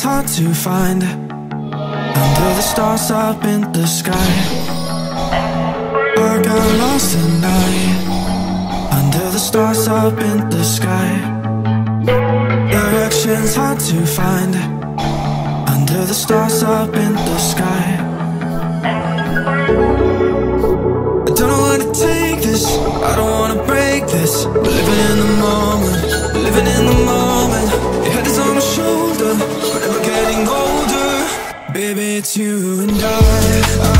Directions hard to find. Under the stars up in the sky. I got lost at night Under the stars up in the sky. Directions hard to find. Under the stars up in the sky. I don't know where to take this. I don't wanna break this. Living in the moment. Living in the moment We're never getting older. Baby, it's you and I, I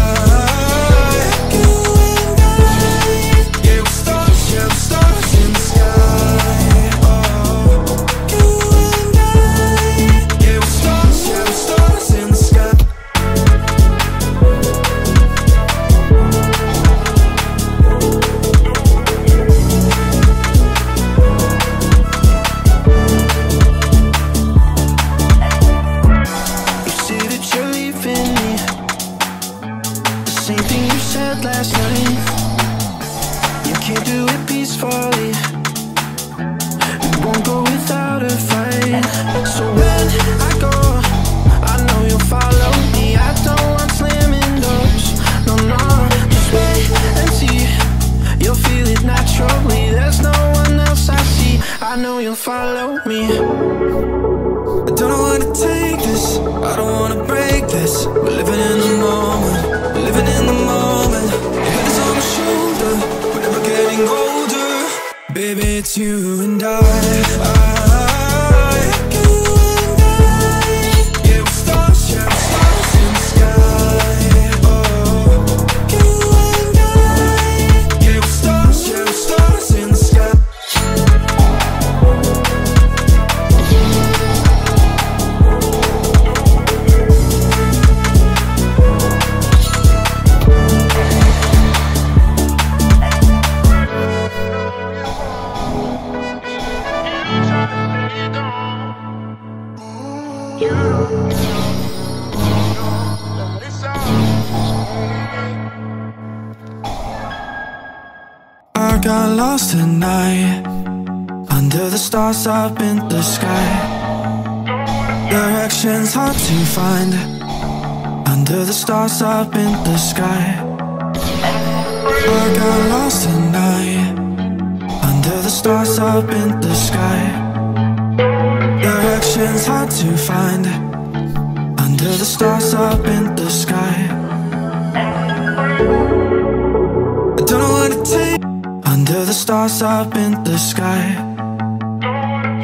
know you'll follow me I don't know where to take this. I don't wanna break this. We're living in the moment. We're living in the moment. Your head is on my shoulder. We're never getting older. Baby, it's you and I. I I got lost at night Under the stars up in the sky. Directions hard to find Under the stars up in the sky. I got lost at night Under the stars up in the sky Directions hard to find under the stars up in the sky. I don't know what to take under the stars up in the sky.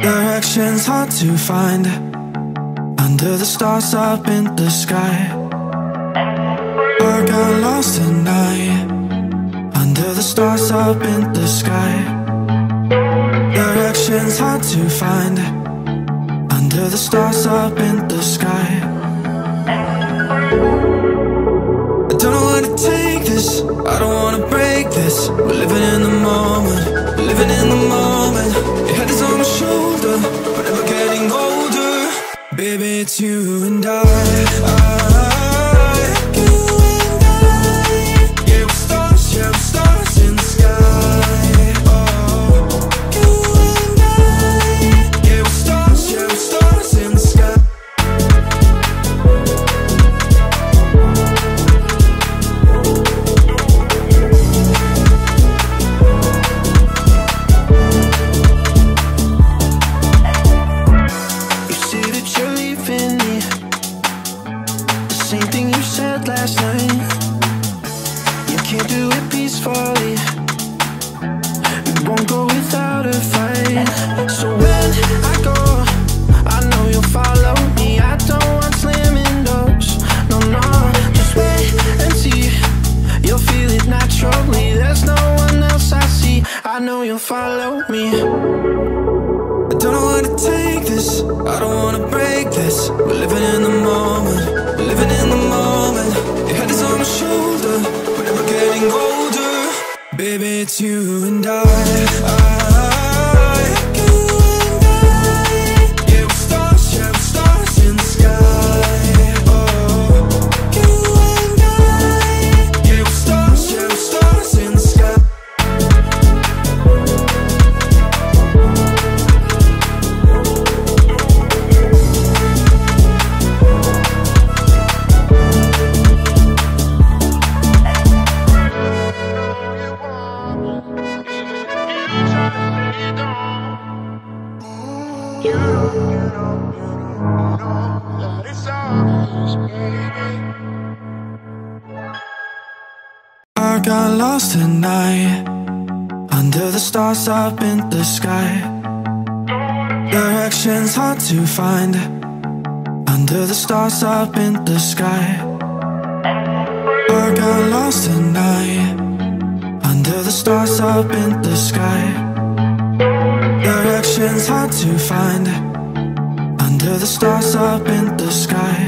Directions hard to find under the stars up in the sky. I got lost tonight under the stars up in the sky. Directions hard to find under the stars up in the sky. I don't know what to take this. I don't wanna break this. We're living in the moment, living in the moment. Your head is on my shoulder, but never getting older. Baby, it's you and I. I So when I go, I know you'll follow me. I don't want slamming doors. No, no, just wait and see. You'll feel it naturally. There's no one else I see. I know you'll follow me. I don't to take this. I don't wanna break this. We're living in the moment, living in the moment. Your head is on my shoulder, we're never getting older. Baby, it's you and. I lost tonight under the stars up in the sky. Directions hard to find under the stars up in the sky. I got lost tonight under the stars up in the sky. Directions hard to find under the stars up in the sky.